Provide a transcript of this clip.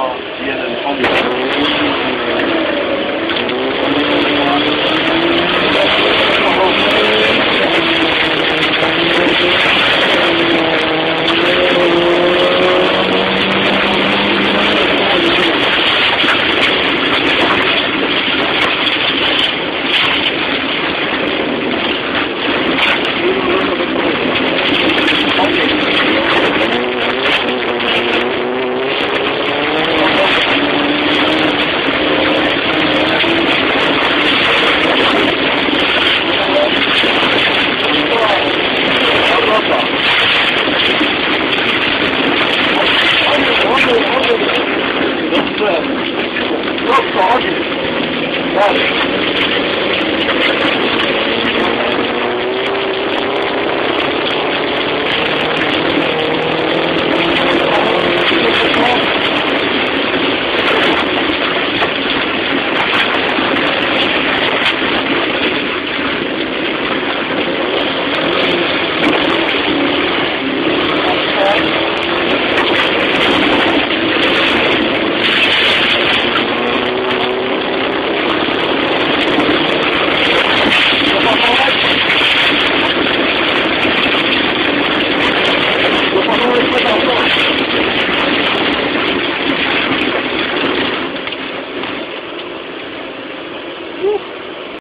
吗？体验的方面。Woo.